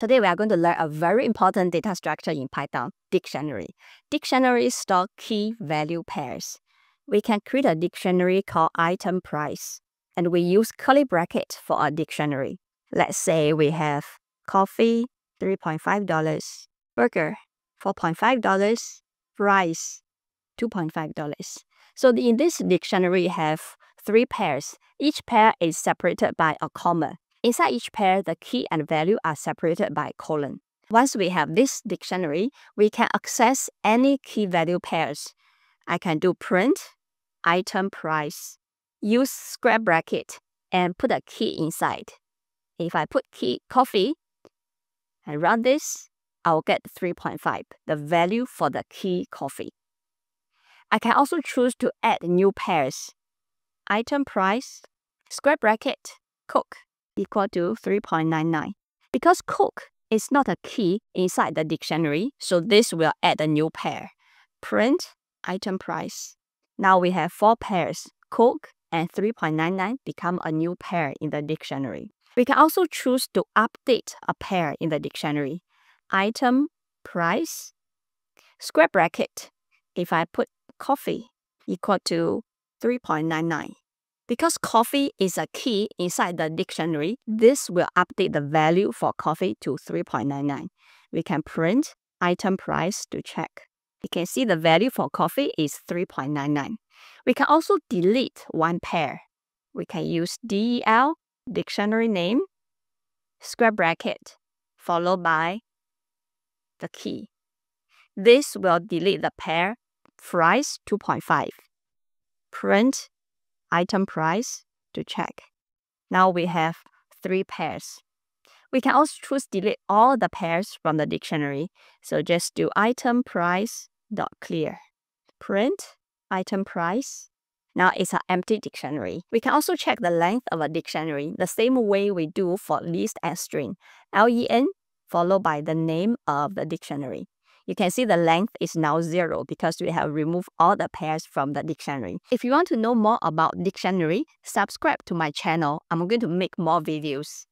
Today we are going to learn a very important data structure in Python, dictionary. Dictionary store key value pairs. We can create a dictionary called item price, and we use curly bracket for a dictionary. Let's say we have coffee, $3.5, burger, $4.5, fries, $2.5. So in this dictionary, have three pairs. Each pair is separated by a comma. Inside each pair, the key and value are separated by colon. Once we have this dictionary, we can access any key value pairs. I can do print, item price, use square bracket, and put a key inside. If I put key coffee and run this, I'll get 3.5, the value for the key coffee. I can also choose to add new pairs. Item price, square bracket, Coke equal to 3.99. Because Coke is not a key inside the dictionary, so this will add a new pair. Print item price. Now we have four pairs. Coke and 3.99 become a new pair in the dictionary. We can also choose to update a pair in the dictionary. Item price square bracket. If I put coffee equal to 3.99. Because coffee is a key inside the dictionary, this will update the value for coffee to 3.99. We can print item price to check. You can see the value for coffee is 3.99. We can also delete one pair. We can use del, dictionary name, square bracket, followed by the key. This will delete the pair fries 2.5. Print item price to check. Now we have three pairs. We can also choose delete all the pairs from the dictionary. So just do item price dot clear. Print item price. Now it's an empty dictionary. We can also check the length of a dictionary the same way we do for list and string. len followed by the name of the dictionary. You can see the length is now zero because we have removed all the pairs from the dictionary. If you want to know more about dictionary, subscribe to my channel. I'm going to make more videos.